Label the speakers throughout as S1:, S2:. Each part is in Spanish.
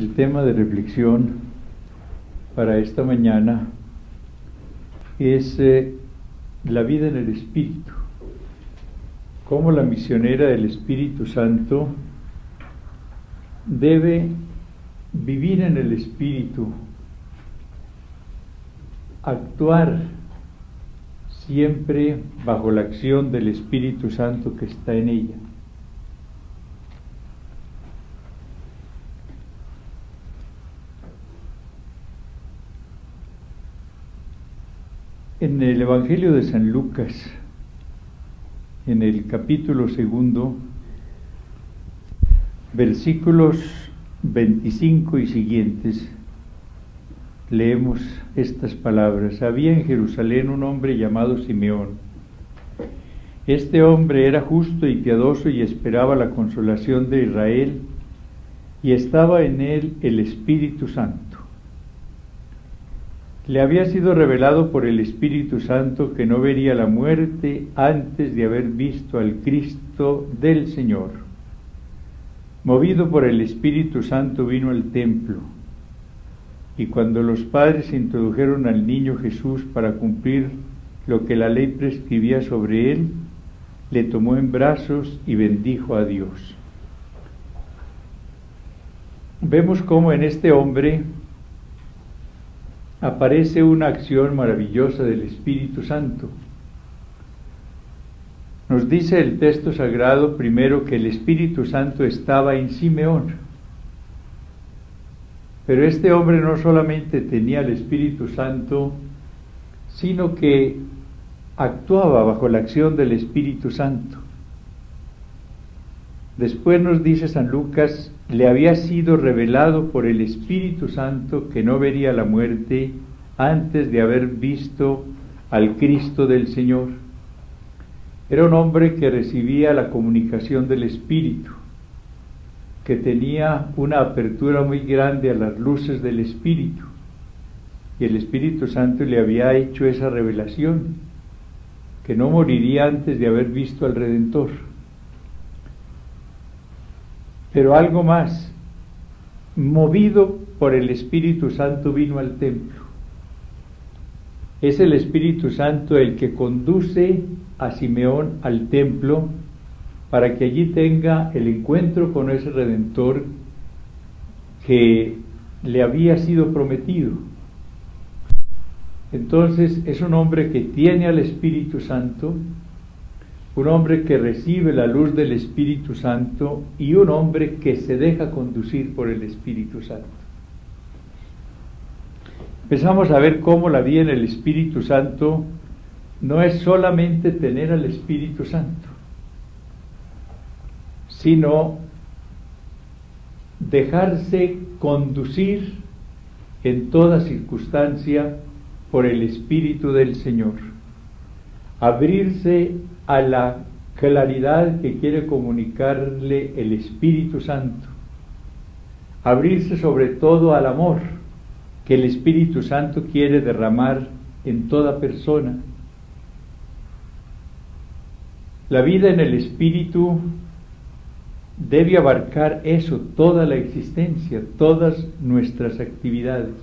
S1: El tema de reflexión para esta mañana es eh, la vida en el Espíritu. Cómo la misionera del Espíritu Santo debe vivir en el Espíritu, actuar siempre bajo la acción del Espíritu Santo que está en ella. En el Evangelio de San Lucas, en el capítulo segundo, versículos 25 y siguientes, leemos estas palabras. Había en Jerusalén un hombre llamado Simeón. Este hombre era justo y piadoso y esperaba la consolación de Israel y estaba en él el Espíritu Santo le había sido revelado por el Espíritu Santo que no vería la muerte antes de haber visto al Cristo del Señor. Movido por el Espíritu Santo vino al templo y cuando los padres introdujeron al niño Jesús para cumplir lo que la ley prescribía sobre él, le tomó en brazos y bendijo a Dios. Vemos cómo en este hombre aparece una acción maravillosa del Espíritu Santo. Nos dice el texto sagrado primero que el Espíritu Santo estaba en Simeón. Pero este hombre no solamente tenía el Espíritu Santo, sino que actuaba bajo la acción del Espíritu Santo. Después nos dice San Lucas, le había sido revelado por el Espíritu Santo que no vería la muerte antes de haber visto al Cristo del Señor. Era un hombre que recibía la comunicación del Espíritu, que tenía una apertura muy grande a las luces del Espíritu, y el Espíritu Santo le había hecho esa revelación, que no moriría antes de haber visto al Redentor. Pero algo más, movido por el Espíritu Santo vino al templo. Es el Espíritu Santo el que conduce a Simeón al templo para que allí tenga el encuentro con ese redentor que le había sido prometido. Entonces es un hombre que tiene al Espíritu Santo, un hombre que recibe la luz del Espíritu Santo y un hombre que se deja conducir por el Espíritu Santo. Empezamos a ver cómo la vida en el Espíritu Santo no es solamente tener al Espíritu Santo, sino dejarse conducir en toda circunstancia por el Espíritu del Señor, abrirse a la claridad que quiere comunicarle el Espíritu Santo, abrirse sobre todo al amor que el Espíritu Santo quiere derramar en toda persona. La vida en el Espíritu debe abarcar eso, toda la existencia, todas nuestras actividades.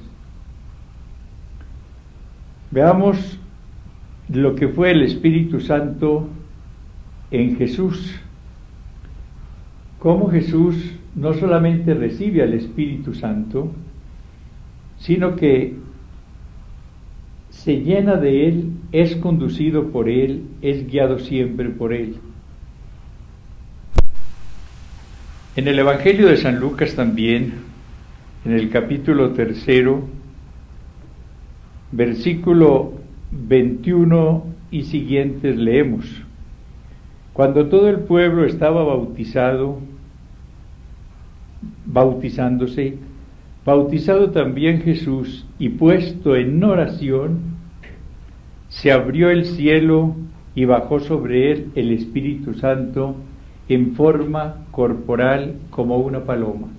S1: Veamos lo que fue el Espíritu Santo en Jesús. Cómo Jesús no solamente recibe al Espíritu Santo, sino que se llena de Él, es conducido por Él, es guiado siempre por Él. En el Evangelio de San Lucas también, en el capítulo tercero, versículo 21 y siguientes leemos. Cuando todo el pueblo estaba bautizado, bautizándose, bautizado también Jesús y puesto en oración, se abrió el cielo y bajó sobre él el Espíritu Santo en forma corporal como una paloma.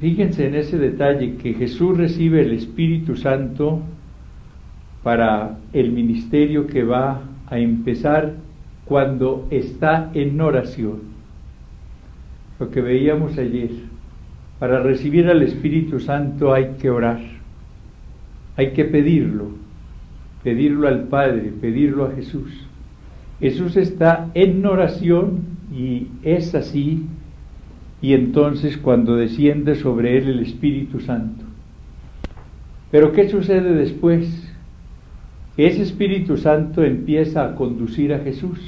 S1: Fíjense en ese detalle que Jesús recibe el Espíritu Santo para el ministerio que va a empezar cuando está en oración. lo que veíamos ayer. Para recibir al Espíritu Santo hay que orar, hay que pedirlo, pedirlo al Padre, pedirlo a Jesús. Jesús está en oración y es así, y entonces cuando desciende sobre él el Espíritu Santo. Pero ¿qué sucede después? Ese Espíritu Santo empieza a conducir a Jesús.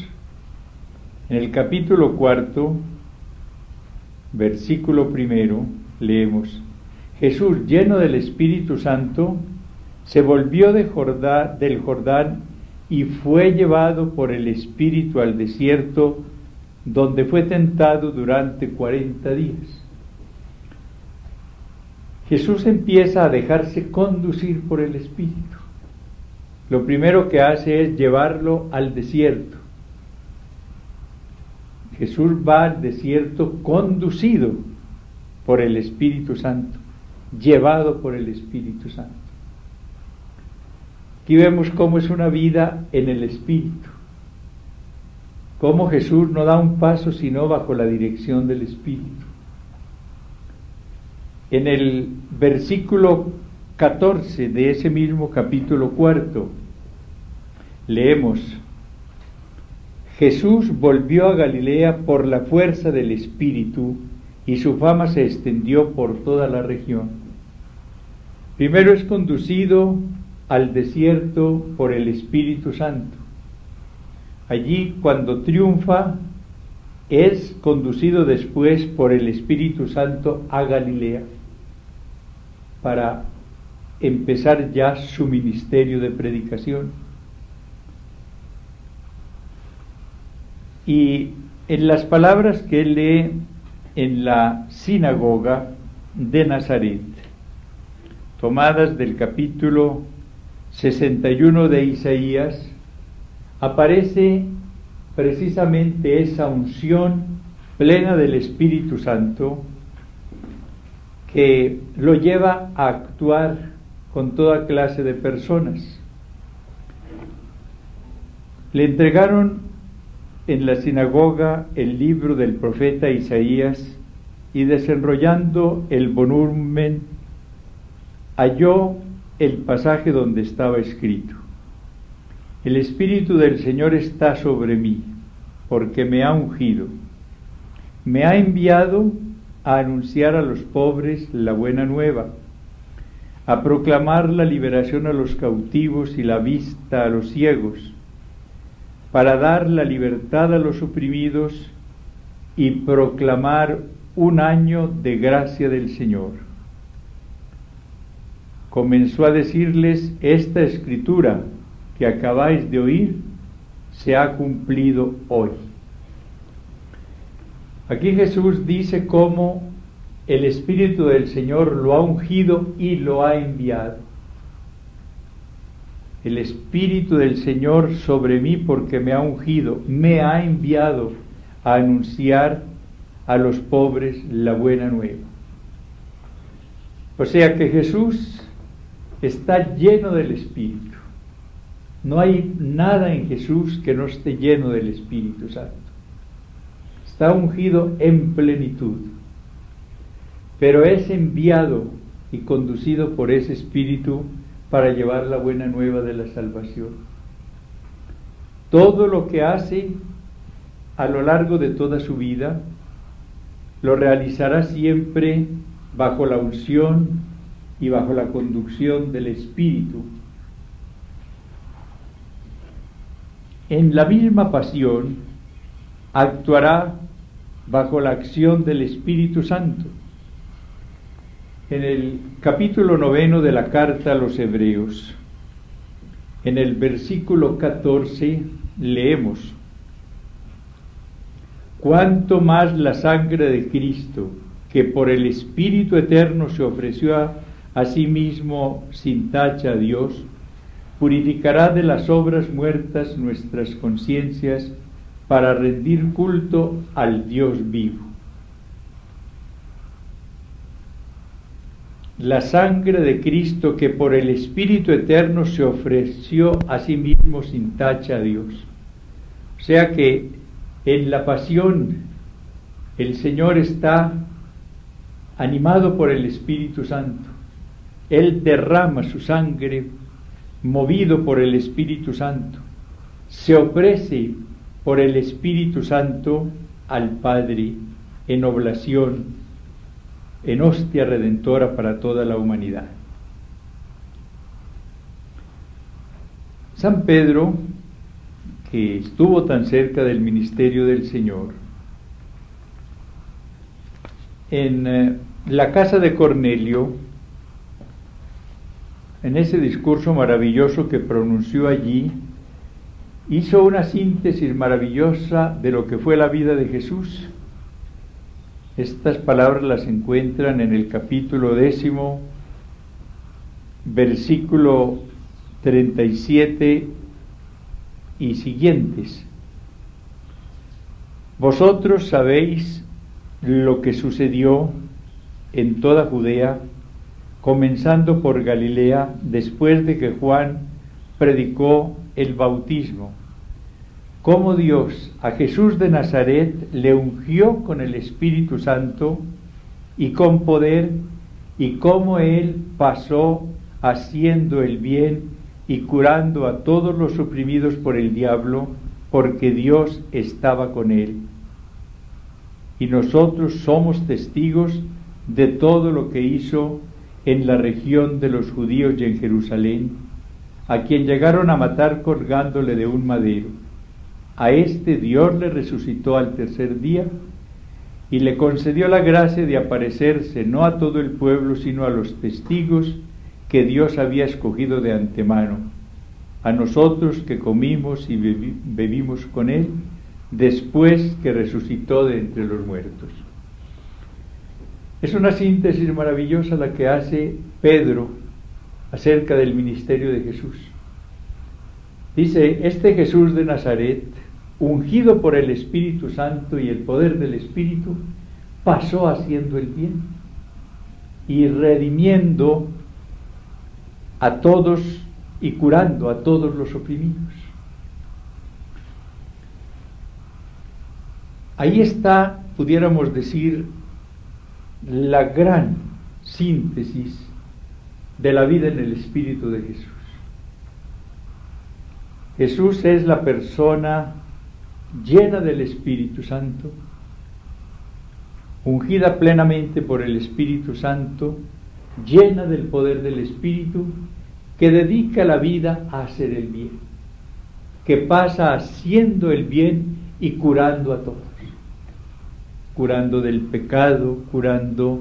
S1: En el capítulo cuarto, versículo primero, leemos, Jesús, lleno del Espíritu Santo, se volvió del Jordán y fue llevado por el Espíritu al desierto, donde fue tentado durante cuarenta días. Jesús empieza a dejarse conducir por el Espíritu. Lo primero que hace es llevarlo al desierto. Jesús va al desierto conducido por el Espíritu Santo, llevado por el Espíritu Santo. Aquí vemos cómo es una vida en el Espíritu, cómo Jesús no da un paso sino bajo la dirección del Espíritu. En el versículo 14 de ese mismo capítulo cuarto, leemos, Jesús volvió a Galilea por la fuerza del Espíritu y su fama se extendió por toda la región. Primero es conducido al desierto por el Espíritu Santo. Allí cuando triunfa es conducido después por el Espíritu Santo a Galilea para empezar ya su ministerio de predicación. Y en las palabras que él lee en la sinagoga de Nazaret, tomadas del capítulo 61 de Isaías, aparece precisamente esa unción plena del Espíritu Santo que lo lleva a actuar con toda clase de personas. Le entregaron en la sinagoga el libro del profeta Isaías y desenrollando el volumen halló el pasaje donde estaba escrito. El Espíritu del Señor está sobre mí, porque me ha ungido. Me ha enviado a anunciar a los pobres la buena nueva, a proclamar la liberación a los cautivos y la vista a los ciegos, para dar la libertad a los oprimidos y proclamar un año de gracia del Señor. Comenzó a decirles, esta escritura que acabáis de oír se ha cumplido hoy. Aquí Jesús dice cómo el Espíritu del Señor lo ha ungido y lo ha enviado el Espíritu del Señor sobre mí porque me ha ungido, me ha enviado a anunciar a los pobres la buena nueva. O sea que Jesús está lleno del Espíritu. No hay nada en Jesús que no esté lleno del Espíritu Santo. Está ungido en plenitud. Pero es enviado y conducido por ese Espíritu para llevar la buena nueva de la salvación. Todo lo que hace a lo largo de toda su vida lo realizará siempre bajo la unción y bajo la conducción del Espíritu. En la misma pasión actuará bajo la acción del Espíritu Santo en el capítulo noveno de la carta a los Hebreos, en el versículo 14, leemos, cuánto más la sangre de Cristo, que por el Espíritu Eterno se ofreció a, a sí mismo sin tacha a Dios, purificará de las obras muertas nuestras conciencias para rendir culto al Dios vivo. La sangre de Cristo que por el Espíritu Eterno se ofreció a sí mismo sin tacha a Dios. O sea que en la pasión el Señor está animado por el Espíritu Santo. Él derrama su sangre movido por el Espíritu Santo. Se ofrece por el Espíritu Santo al Padre en oblación, en hostia redentora para toda la humanidad. San Pedro, que estuvo tan cerca del ministerio del Señor, en eh, la casa de Cornelio, en ese discurso maravilloso que pronunció allí, hizo una síntesis maravillosa de lo que fue la vida de Jesús. Estas palabras las encuentran en el capítulo décimo, versículo 37 y siguientes. Vosotros sabéis lo que sucedió en toda Judea, comenzando por Galilea, después de que Juan predicó el bautismo, cómo Dios a Jesús de Nazaret le ungió con el Espíritu Santo y con poder, y cómo él pasó haciendo el bien y curando a todos los oprimidos por el diablo, porque Dios estaba con él y nosotros somos testigos de todo lo que hizo en la región de los judíos y en Jerusalén, a quien llegaron a matar colgándole de un madero. A este Dios le resucitó al tercer día y le concedió la gracia de aparecerse no a todo el pueblo, sino a los testigos que Dios había escogido de antemano, a nosotros que comimos y bebimos con él después que resucitó de entre los muertos. Es una síntesis maravillosa la que hace Pedro acerca del ministerio de Jesús. Dice, este Jesús de Nazaret, ungido por el Espíritu Santo y el poder del Espíritu, pasó haciendo el bien y redimiendo a todos y curando a todos los oprimidos. Ahí está, pudiéramos decir, la gran síntesis de la vida en el Espíritu de Jesús. Jesús es la persona llena del Espíritu Santo, ungida plenamente por el Espíritu Santo, llena del poder del Espíritu, que dedica la vida a hacer el bien, que pasa haciendo el bien y curando a todos curando del pecado, curando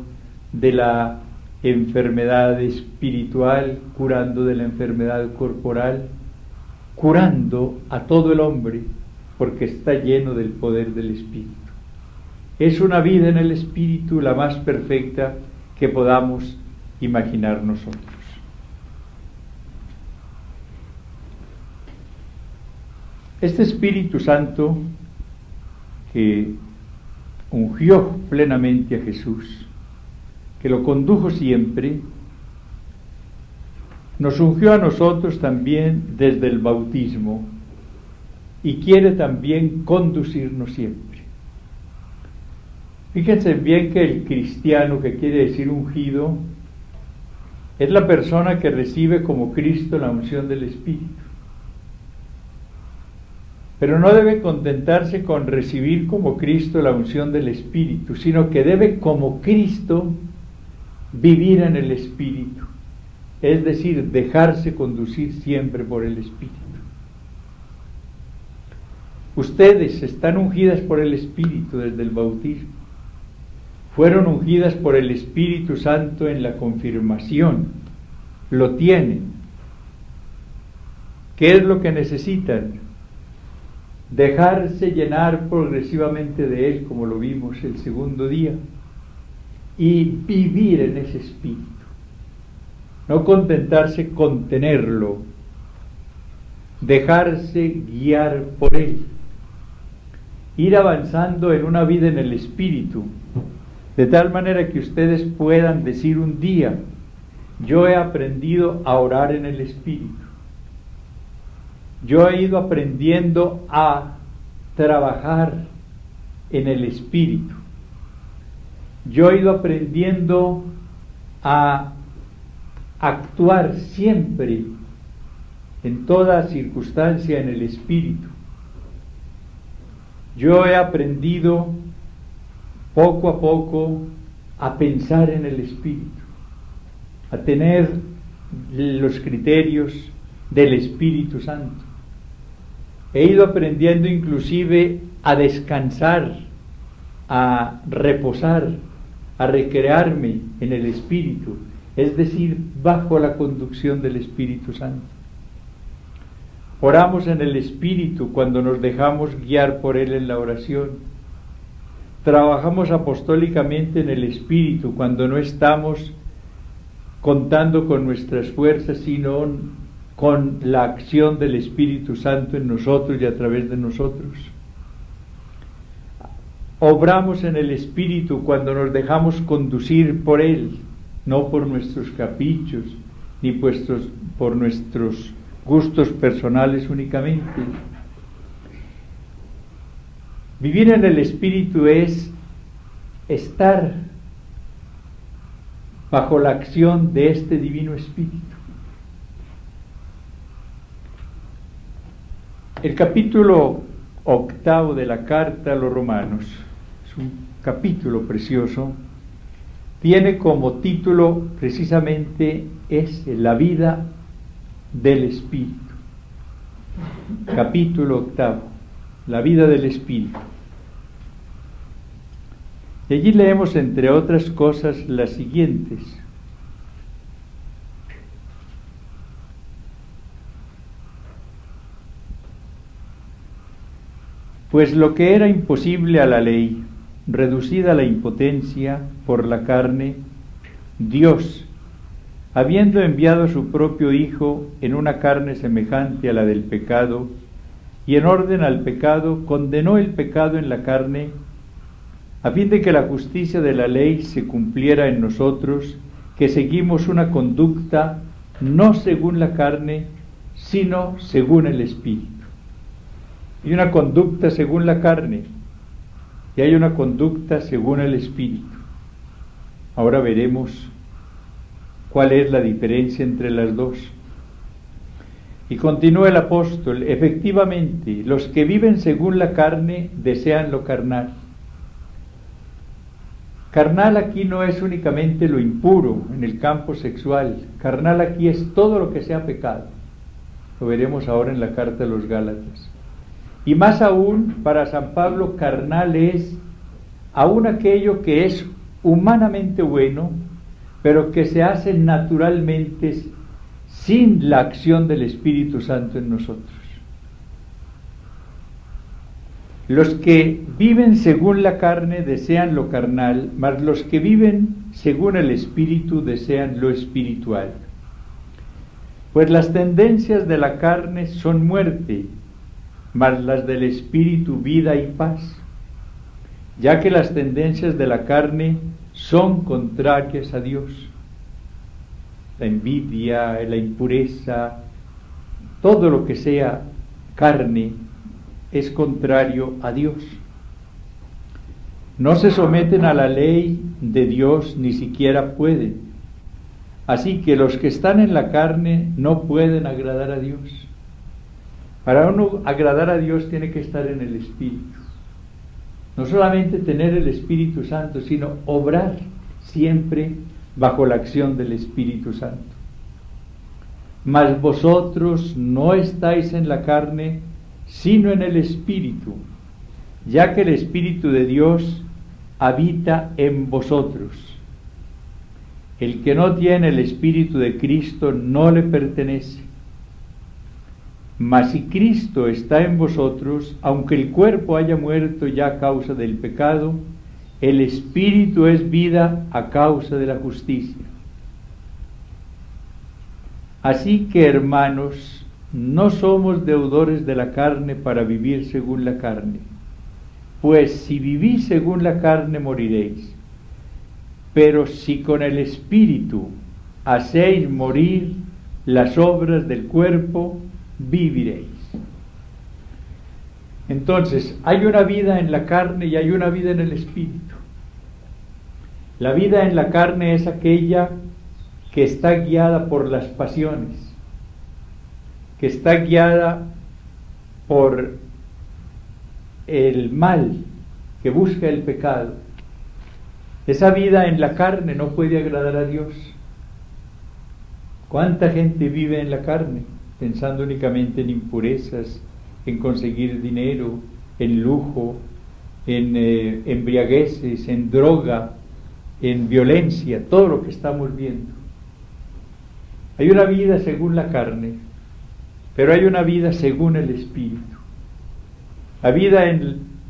S1: de la enfermedad espiritual, curando de la enfermedad corporal, curando a todo el hombre, porque está lleno del poder del Espíritu. Es una vida en el Espíritu la más perfecta que podamos imaginar nosotros. Este Espíritu Santo que ungió plenamente a Jesús, que lo condujo siempre, nos ungió a nosotros también desde el bautismo y quiere también conducirnos siempre. Fíjense bien que el cristiano, que quiere decir ungido, es la persona que recibe como Cristo la unción del Espíritu. Pero no debe contentarse con recibir como Cristo la unción del Espíritu, sino que debe como Cristo vivir en el Espíritu, es decir, dejarse conducir siempre por el Espíritu. Ustedes están ungidas por el Espíritu desde el bautismo. Fueron ungidas por el Espíritu Santo en la confirmación. Lo tienen. ¿Qué es lo que necesitan? dejarse llenar progresivamente de Él, como lo vimos el segundo día, y vivir en ese espíritu. No contentarse con tenerlo, dejarse guiar por Él, ir avanzando en una vida en el espíritu, de tal manera que ustedes puedan decir un día, yo he aprendido a orar en el espíritu yo he ido aprendiendo a trabajar en el espíritu. yo he ido aprendiendo a actuar siempre, en toda circunstancia, en el Espíritu. Yo he aprendido poco a poco a pensar en el Espíritu, a tener los criterios del Espíritu Santo. He ido aprendiendo inclusive a descansar, a reposar, a recrearme en el Espíritu, es decir, bajo la conducción del Espíritu Santo. Oramos en el Espíritu cuando nos dejamos guiar por Él en la oración. Trabajamos apostólicamente en el Espíritu cuando no estamos contando con nuestras fuerzas, sino con la acción del Espíritu Santo en nosotros y a través de nosotros. Obramos en el Espíritu cuando nos dejamos conducir por Él, no por nuestros caprichos, ni por nuestros gustos personales únicamente. Vivir en el Espíritu es estar bajo la acción de este Divino Espíritu. El capítulo octavo de la carta a los romanos es un capítulo precioso. Tiene como título precisamente es la vida del Espíritu. Capítulo octavo, la vida del Espíritu. Y allí leemos, entre otras cosas, las siguientes. Pues lo que era imposible a la ley, reducida a la impotencia por la carne, Dios, habiendo enviado a su propio Hijo en una carne semejante a la del pecado, y en orden al pecado, condenó el pecado en la carne, a fin de que la justicia de la ley se cumpliera en nosotros, que seguimos una conducta no según la carne, sino según el Espíritu y una conducta según la carne y hay una conducta según el espíritu. Ahora veremos cuál es la diferencia entre las dos. Y continúa el apóstol, efectivamente, los que viven según la carne desean lo carnal. Carnal aquí no es únicamente lo impuro en el campo sexual, carnal aquí es todo lo que sea pecado. Lo veremos ahora en la carta de los Gálatas. Y más aún, para San Pablo, carnal es aún aquello que es humanamente bueno, pero que se hace naturalmente sin la acción del Espíritu Santo en nosotros. Los que viven según la carne desean lo carnal, mas los que viven según el Espíritu desean lo espiritual. Pues las tendencias de la carne son muerte, mas las del Espíritu vida y paz, ya que las tendencias de la carne son contrarias a Dios. La envidia, la impureza, todo lo que sea carne es contrario a Dios. No se someten a la ley de Dios, ni siquiera pueden. Así que los que están en la carne no pueden agradar a Dios. Para uno agradar a Dios tiene que estar en el Espíritu. No solamente tener el Espíritu Santo, sino obrar siempre bajo la acción del Espíritu Santo. Mas vosotros no estáis en la carne, sino en el Espíritu, ya que el Espíritu de Dios habita en vosotros. El que no tiene el Espíritu de Cristo no le pertenece. Mas si Cristo está en vosotros, aunque el cuerpo haya muerto ya a causa del pecado, el espíritu es vida a causa de la justicia. Así que, hermanos, no somos deudores de la carne para vivir según la carne, pues si vivís según la carne moriréis. Pero si con el espíritu hacéis morir las obras del cuerpo, viviréis. Entonces, hay una vida en la carne y hay una vida en el espíritu. La vida en la carne es aquella que está guiada por las pasiones, que está guiada por el mal, que busca el pecado. Esa vida en la carne no puede agradar a Dios. ¿Cuánta gente vive en la carne pensando únicamente en impurezas, en conseguir dinero, en lujo, en eh, embriagueces, en droga, en violencia, todo lo que estamos viendo? Hay una vida según la carne, pero hay una vida según el Espíritu. La vida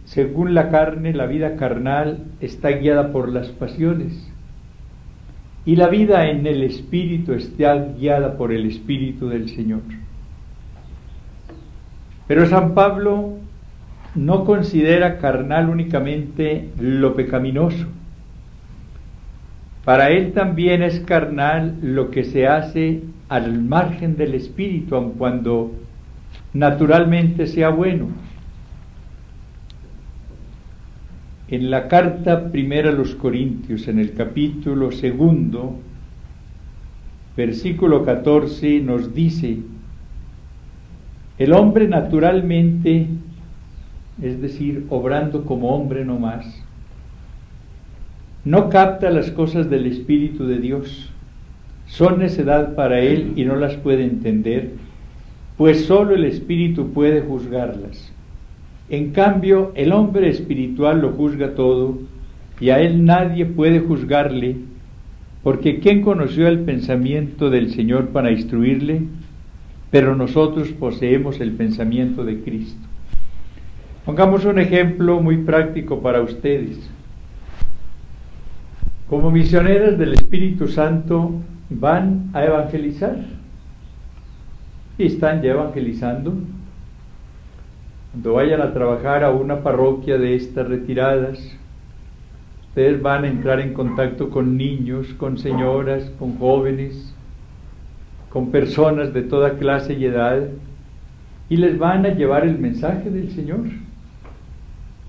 S1: según la carne, la vida carnal, está guiada por las pasiones. Y la vida en el Espíritu está guiada por el Espíritu del Señor. Pero San Pablo no considera carnal únicamente lo pecaminoso. Para él también es carnal lo que se hace al margen del espíritu, aun cuando naturalmente sea bueno. En la carta primera a los Corintios, en el capítulo segundo, versículo 14, nos dice, el hombre naturalmente, es decir, obrando como hombre no más, no capta las cosas del Espíritu de Dios, son necedad para él y no las puede entender, pues sólo el Espíritu puede juzgarlas. En cambio, el hombre espiritual lo juzga todo y a él nadie puede juzgarle, porque ¿quién conoció el pensamiento del Señor para instruirle? Pero nosotros poseemos el pensamiento de Cristo. Pongamos un ejemplo muy práctico para ustedes. Como misioneros del Espíritu Santo van a evangelizar y están ya evangelizando cuando vayan a trabajar a una parroquia de estas retiradas, ustedes van a entrar en contacto con niños, con señoras, con jóvenes, con personas de toda clase y edad, y les van a llevar el mensaje del Señor.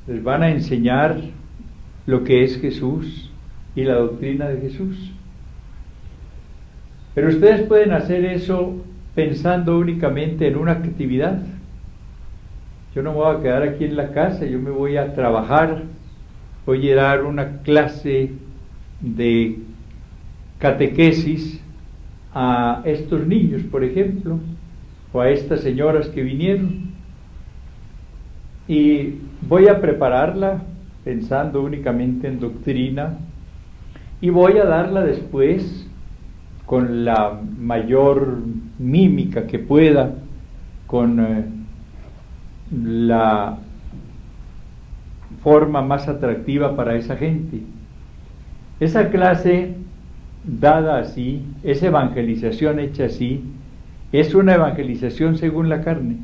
S1: Les van a enseñar lo que es Jesús y la doctrina de Jesús. Pero ustedes pueden hacer eso pensando únicamente en una actividad yo no me voy a quedar aquí en la casa, yo me voy a trabajar, voy a dar una clase de catequesis a estos niños, por ejemplo, o a estas señoras que vinieron. Y voy a prepararla pensando únicamente en doctrina y voy a darla después con la mayor mímica que pueda, con eh, la forma más atractiva para esa gente. Esa clase dada así, esa evangelización hecha así, es una evangelización según la carne,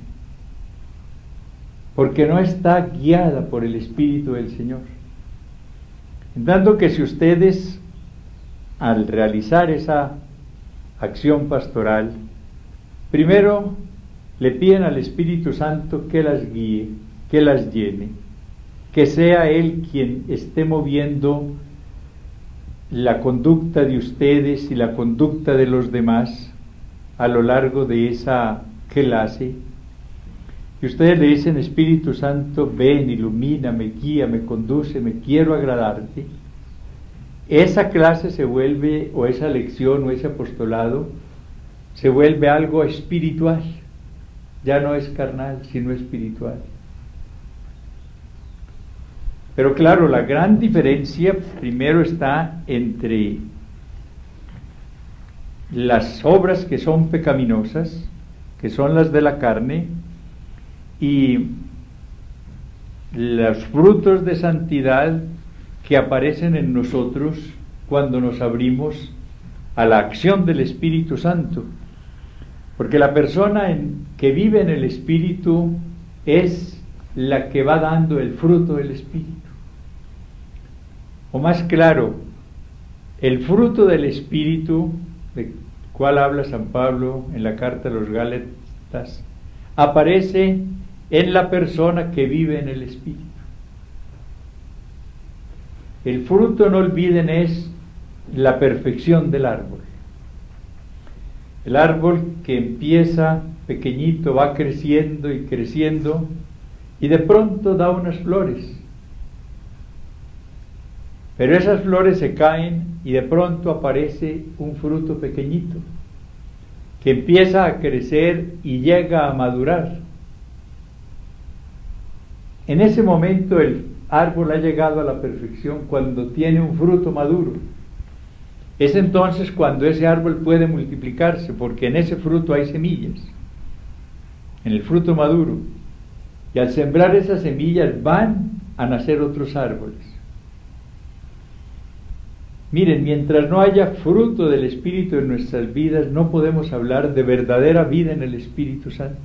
S1: porque no está guiada por el Espíritu del Señor. Tanto que si ustedes, al realizar esa acción pastoral, primero le piden al Espíritu Santo que las guíe, que las llene, que sea Él quien esté moviendo la conducta de ustedes y la conducta de los demás a lo largo de esa clase. Y ustedes le dicen, Espíritu Santo, ven, ilumíname, guía, me conduce, me quiero agradarte. Esa clase se vuelve, o esa lección, o ese apostolado, se vuelve algo espiritual ya no es carnal, sino espiritual. Pero claro, la gran diferencia primero está entre las obras que son pecaminosas, que son las de la carne, y los frutos de santidad que aparecen en nosotros cuando nos abrimos a la acción del Espíritu Santo. Porque la persona que vive en el Espíritu es la que va dando el fruto del Espíritu. O más claro, el fruto del Espíritu, de cual habla San Pablo en la carta de los Gálatas, aparece en la persona que vive en el Espíritu. El fruto, no olviden, es la perfección del árbol. El árbol que empieza pequeñito va creciendo y creciendo y de pronto da unas flores. Pero esas flores se caen y de pronto aparece un fruto pequeñito que empieza a crecer y llega a madurar. En ese momento el árbol ha llegado a la perfección cuando tiene un fruto maduro. Es entonces cuando ese árbol puede multiplicarse, porque en ese fruto hay semillas, en el fruto maduro. Y al sembrar esas semillas van a nacer otros árboles. Miren, mientras no haya fruto del Espíritu en nuestras vidas, no podemos hablar de verdadera vida en el Espíritu Santo.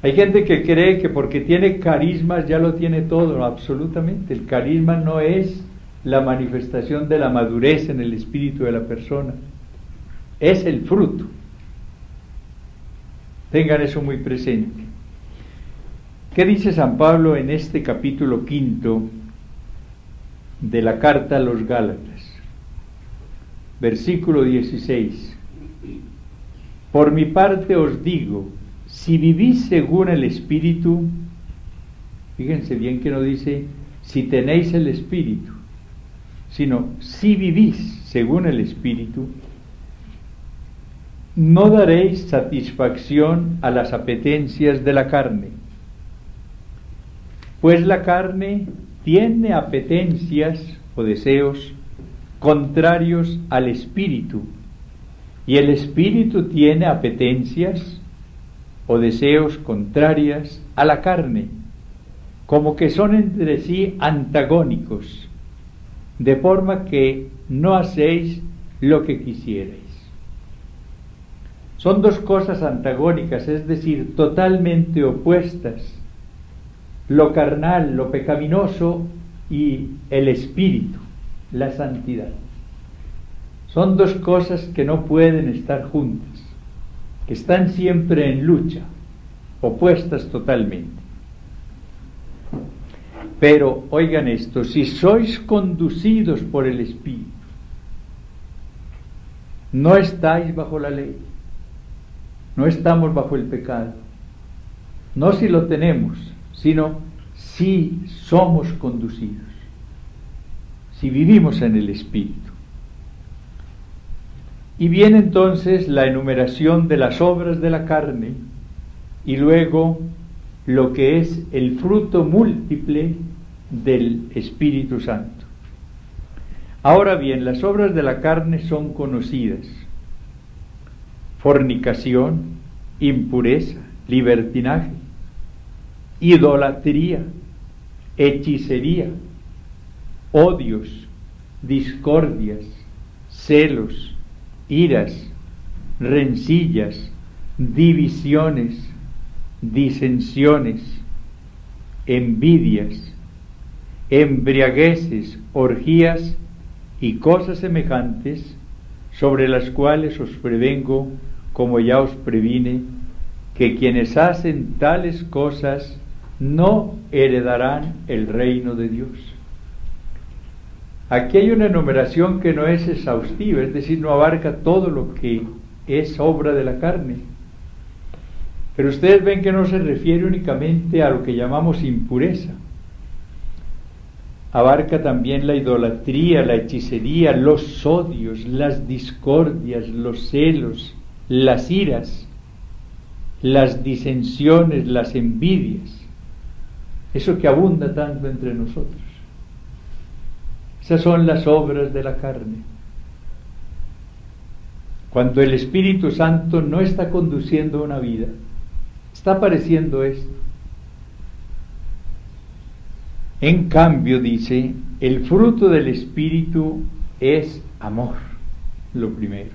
S1: Hay gente que cree que porque tiene carismas ya lo tiene todo, absolutamente. El carisma no es la manifestación de la madurez en el espíritu de la persona, es el fruto. Tengan eso muy presente. ¿Qué dice San Pablo en este capítulo quinto de la carta a los Gálatas? Versículo 16. Por mi parte os digo, si vivís según el Espíritu, fíjense bien que no dice si tenéis el Espíritu, sino si vivís según el Espíritu, no daréis satisfacción a las apetencias de la carne, pues la carne tiene apetencias o deseos contrarios al espíritu, y el espíritu tiene apetencias o deseos contrarias a la carne, como que son entre sí antagónicos, de forma que no hacéis lo que quisierais. Son dos cosas antagónicas, es decir, totalmente opuestas, lo carnal, lo pecaminoso y el espíritu, la santidad. Son dos cosas que no pueden estar juntas que están siempre en lucha, opuestas totalmente. Pero oigan esto, si sois conducidos por el Espíritu, no estáis bajo la ley, no estamos bajo el pecado, no si lo tenemos, sino si somos conducidos, si vivimos en el Espíritu. Y viene entonces la enumeración de las obras de la carne y luego lo que es el fruto múltiple del Espíritu Santo. Ahora bien, las obras de la carne son conocidas. Fornicación, impureza, libertinaje, idolatría, hechicería, odios, discordias, celos, iras, rencillas, divisiones, disensiones, envidias, embriagueces, orgías y cosas semejantes, sobre las cuales os prevengo, como ya os previne, que quienes hacen tales cosas no heredarán el reino de Dios. Aquí hay una enumeración que no es exhaustiva, es decir, no abarca todo lo que es obra de la carne. Pero ustedes ven que no se refiere únicamente a lo que llamamos impureza. Abarca también la idolatría, la hechicería, los odios, las discordias, los celos, las iras, las disensiones, las envidias. Eso que abunda tanto entre nosotros. Esas son las obras de la carne. Cuando el Espíritu Santo no está conduciendo una vida, está apareciendo esto. En cambio, dice, el fruto del Espíritu es amor, lo primero.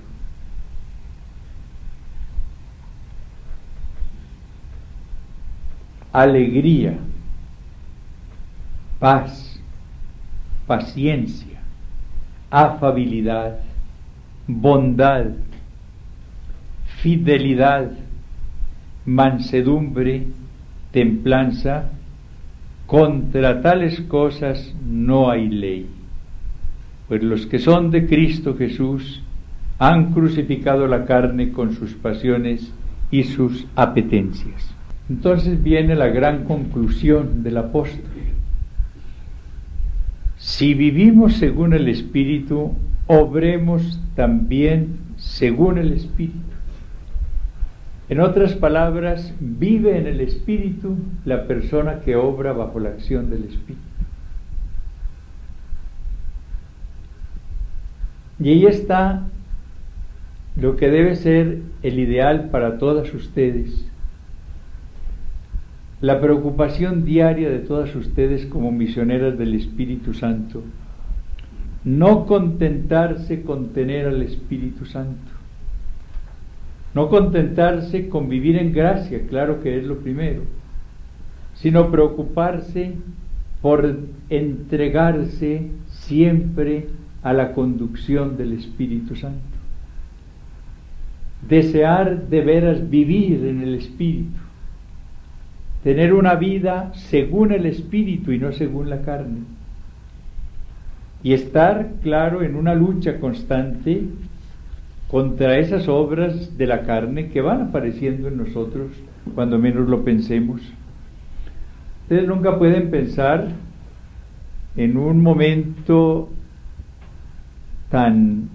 S1: Alegría, paz, paciencia, afabilidad, bondad, fidelidad, mansedumbre, templanza. contra tales cosas no hay ley, pues los que son de Cristo Jesús han crucificado la carne con sus pasiones y sus apetencias. Entonces viene la gran conclusión del apóstol. Si vivimos según el Espíritu, obremos también según el Espíritu. En otras palabras, vive en el Espíritu la persona que obra bajo la acción del Espíritu. Y ahí está lo que debe ser el ideal para todas ustedes, la preocupación diaria de todas ustedes como misioneras del Espíritu Santo, no contentarse con tener al Espíritu Santo, no contentarse con vivir en gracia, claro que es lo primero, sino preocuparse por entregarse siempre a la conducción del Espíritu Santo. Desear de veras vivir en el Espíritu, tener una vida según el Espíritu y no según la carne, y estar, claro, en una lucha constante contra esas obras de la carne que van apareciendo en nosotros cuando menos lo pensemos. Ustedes nunca pueden pensar en un momento tan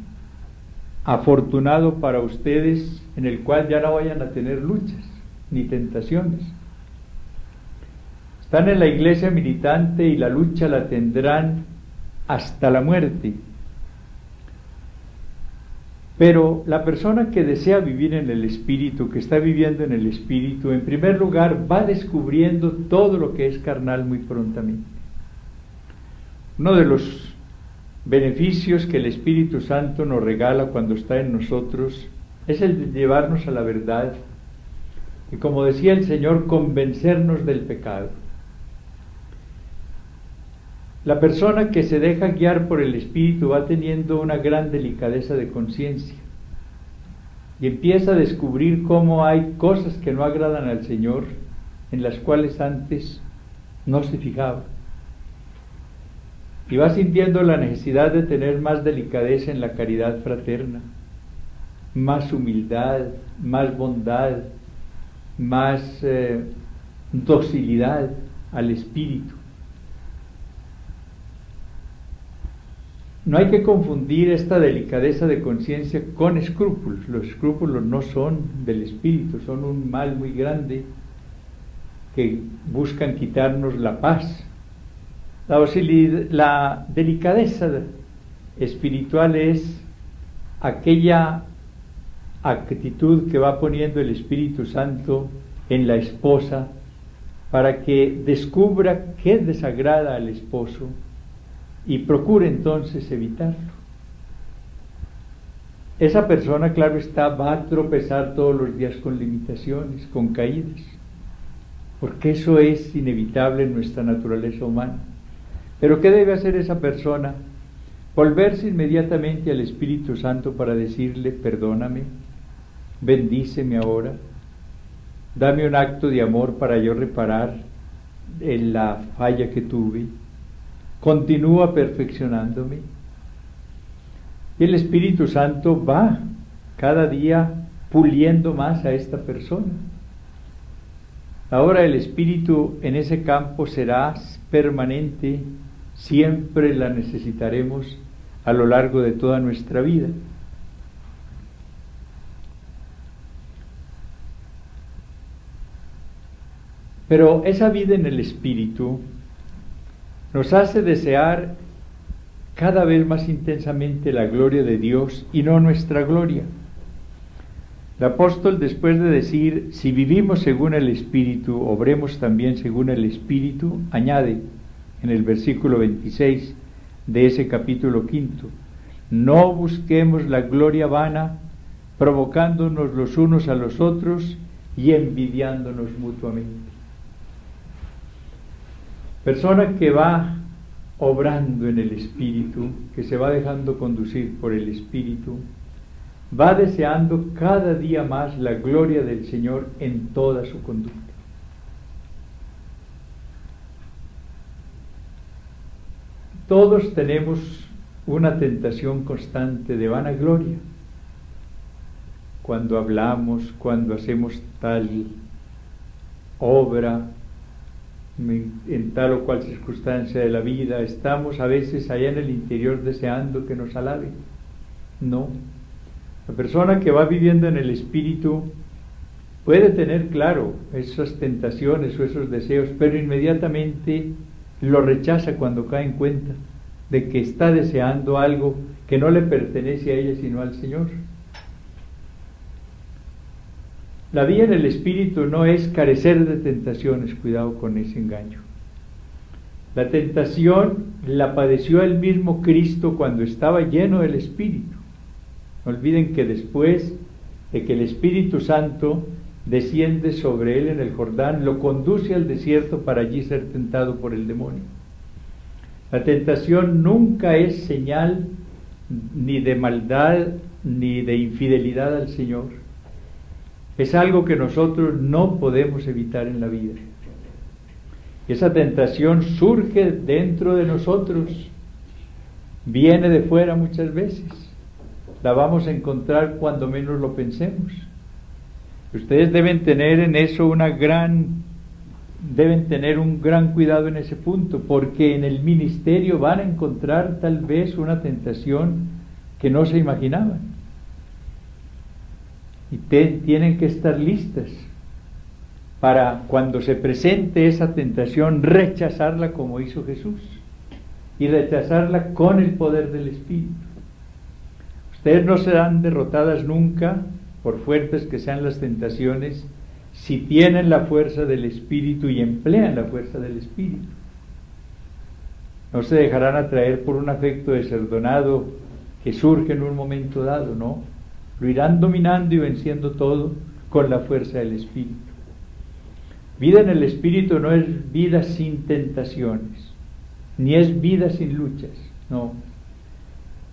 S1: afortunado para ustedes en el cual ya no vayan a tener luchas ni tentaciones. Están en la iglesia militante y la lucha la tendrán hasta la muerte. Pero la persona que desea vivir en el Espíritu, que está viviendo en el Espíritu, en primer lugar va descubriendo todo lo que es carnal muy prontamente. Uno de los beneficios que el Espíritu Santo nos regala cuando está en nosotros es el de llevarnos a la verdad y como decía el Señor, convencernos del pecado. La persona que se deja guiar por el Espíritu va teniendo una gran delicadeza de conciencia y empieza a descubrir cómo hay cosas que no agradan al Señor en las cuales antes no se fijaba y va sintiendo la necesidad de tener más delicadeza en la caridad fraterna, más humildad, más bondad, más eh, docilidad al espíritu. No hay que confundir esta delicadeza de conciencia con escrúpulos. Los escrúpulos no son del espíritu, son un mal muy grande que buscan quitarnos la paz, la, delicadeza espiritual es aquella actitud que va poniendo el Espíritu Santo en la esposa para que descubra qué desagrada al esposo y procure entonces evitarlo. Esa persona, claro está, va a tropezar todos los días con limitaciones, con caídas, porque eso es inevitable en nuestra naturaleza humana. Pero ¿qué debe hacer esa persona? Volverse inmediatamente al Espíritu Santo para decirle, perdóname, bendíceme ahora, dame un acto de amor para yo reparar en la falla que tuve, continúa perfeccionándome. Y el Espíritu Santo va cada día puliendo más a esta persona. Ahora el Espíritu en ese campo será permanente siempre la necesitaremos a lo largo de toda nuestra vida. Pero esa vida en el Espíritu nos hace desear cada vez más intensamente la gloria de Dios y no nuestra gloria. El apóstol, después de decir, si vivimos según el Espíritu, obremos también según el Espíritu, añade, en el versículo 26 de ese capítulo quinto. No busquemos la gloria vana, provocándonos los unos a los otros y envidiándonos mutuamente. Persona que va obrando en el Espíritu, que se va dejando conducir por el Espíritu, va deseando cada día más la gloria del Señor en toda su conducta. todos tenemos una tentación constante de vanagloria. Cuando hablamos, cuando hacemos tal obra, en tal o cual circunstancia de la vida, estamos a veces allá en el interior deseando que nos alaben. No. La persona que va viviendo en el espíritu puede tener claro esas tentaciones o esos deseos, pero inmediatamente lo rechaza cuando cae en cuenta de que está deseando algo que no le pertenece a ella sino al Señor. La vía en el espíritu no es carecer de tentaciones, cuidado con ese engaño. La tentación la padeció el mismo Cristo cuando estaba lleno del Espíritu. No olviden que después de que el Espíritu Santo desciende sobre él en el Jordán, lo conduce al desierto para allí ser tentado por el demonio. La tentación nunca es señal ni de maldad ni de infidelidad al Señor es algo que nosotros no podemos evitar en la vida. Esa tentación surge dentro de nosotros, viene de fuera muchas veces. La vamos a encontrar cuando menos lo pensemos. Ustedes deben tener en eso una gran deben tener un gran cuidado en ese punto, porque en el ministerio van a encontrar tal vez una tentación que no se imaginaban y tienen que estar listas para cuando se presente esa tentación rechazarla como hizo Jesús y rechazarla con el poder del Espíritu. Ustedes no serán derrotadas nunca, por fuertes que sean las tentaciones, si tienen la fuerza del Espíritu y emplean la fuerza del Espíritu. No se dejarán atraer por un afecto desordonado que surge en un momento dado, no lo irán dominando y venciendo todo con la fuerza del Espíritu. Vida en el Espíritu no es vida sin tentaciones, ni es vida sin luchas, no.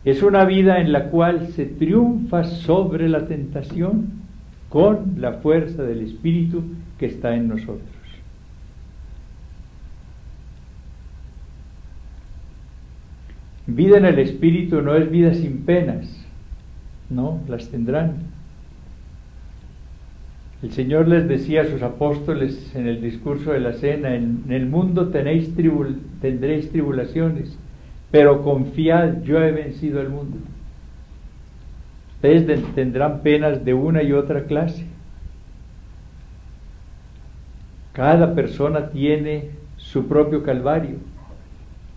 S1: Es una vida en la cual se triunfa sobre la tentación con la fuerza del Espíritu que está en nosotros. Vida en el Espíritu no es vida sin penas, no, las tendrán. El Señor les decía a sus apóstoles en el discurso de la cena, en, el mundo tenéis tendréis tribulaciones, pero confiad, yo he vencido el mundo. Ustedes tendrán penas de una y otra clase. Cada persona tiene su propio calvario,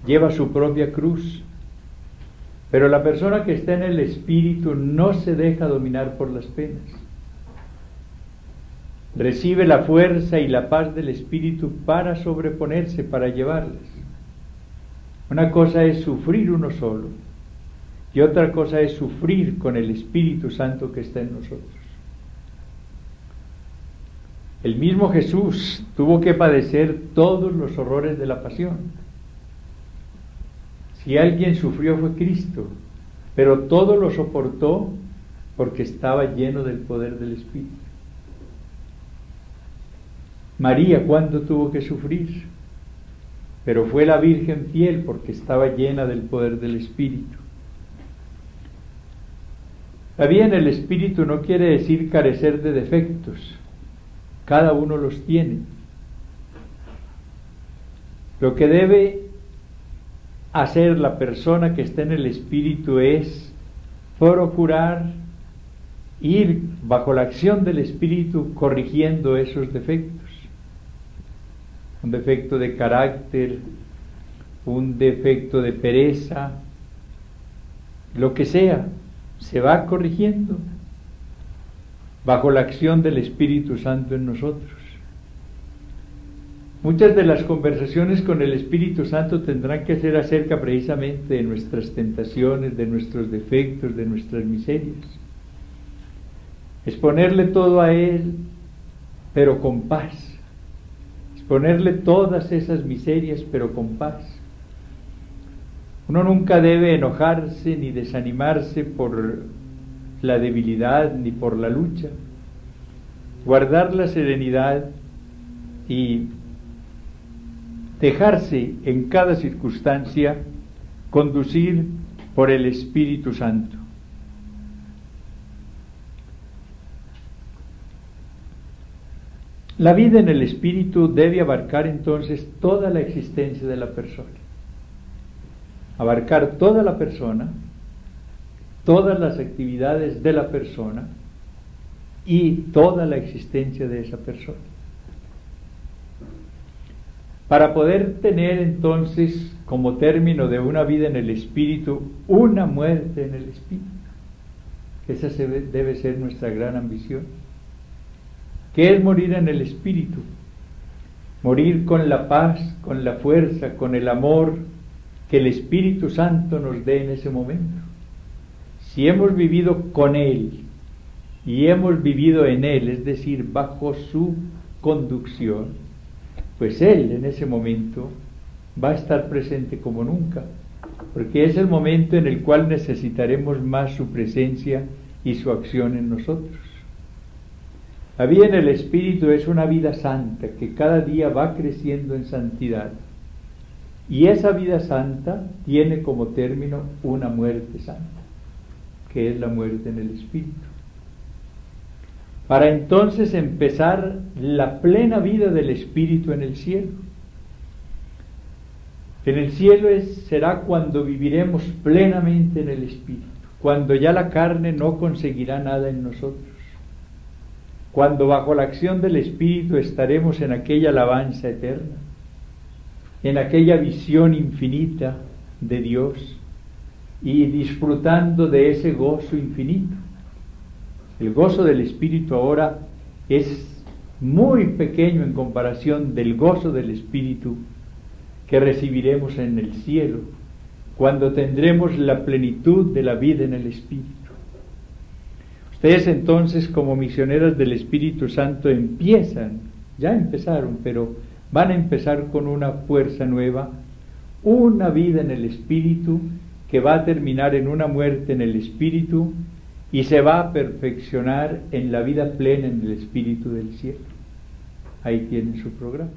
S1: lleva su propia cruz. Pero la persona que está en el espíritu no se deja dominar por las penas. Recibe la fuerza y la paz del espíritu para sobreponerse, para llevarlas. Una cosa es sufrir uno solo y otra cosa es sufrir con el Espíritu Santo que está en nosotros. El mismo Jesús tuvo que padecer todos los horrores de la pasión si alguien sufrió fue Cristo, pero todo lo soportó porque estaba lleno del poder del Espíritu. María, ¿cuándo tuvo que sufrir? Pero fue la Virgen fiel porque estaba llena del poder del Espíritu. La vida en el Espíritu no quiere decir carecer de defectos. Cada uno los tiene. Lo que debe hacer la persona que está en el Espíritu es procurar ir bajo la acción del Espíritu corrigiendo esos defectos. Un defecto de carácter, un defecto de pereza, lo que sea, se va corrigiendo bajo la acción del Espíritu Santo en nosotros. Muchas de las conversaciones con el Espíritu Santo tendrán que ser acerca precisamente de nuestras tentaciones, de nuestros defectos, de nuestras miserias. Exponerle todo a Él, pero con paz. Exponerle todas esas miserias, pero con paz. Uno nunca debe enojarse ni desanimarse por la debilidad ni por la lucha. Guardar la serenidad y dejarse en cada circunstancia conducir por el Espíritu Santo. La vida en el Espíritu debe abarcar entonces toda la existencia de la persona. Abarcar toda la persona, todas las actividades de la persona y toda la existencia de esa persona. Para poder tener entonces como término de una vida en el Espíritu una muerte en el Espíritu, esa debe ser nuestra gran ambición ¿Qué es morir en el Espíritu? Morir con la paz, con la fuerza, con el amor que el Espíritu Santo nos dé en ese momento. Si hemos vivido con Él y hemos vivido en Él, es decir, bajo su conducción, pues Él en ese momento va a estar presente como nunca, porque es el momento en el cual necesitaremos más su presencia y su acción en nosotros. La vida en el Espíritu es una vida santa que cada día va creciendo en santidad. Y esa vida santa tiene como término una muerte santa, que es la muerte en el Espíritu. Para entonces empezar la plena vida del Espíritu en el cielo. En el cielo es, será cuando viviremos plenamente en el Espíritu, cuando ya la carne no conseguirá nada en nosotros cuando bajo la acción del Espíritu estaremos en aquella alabanza eterna, en aquella visión infinita de Dios y disfrutando de ese gozo infinito. El gozo del Espíritu ahora es muy pequeño en comparación del gozo del Espíritu que recibiremos en el cielo, cuando tendremos la plenitud de la vida en el Espíritu. Ustedes entonces como misioneras del Espíritu Santo empiezan, ya empezaron, pero van a empezar con una fuerza nueva, una vida en el Espíritu que va a terminar en una muerte en el Espíritu y se va a perfeccionar en la vida plena en el Espíritu del cielo. Ahí tienen su programa.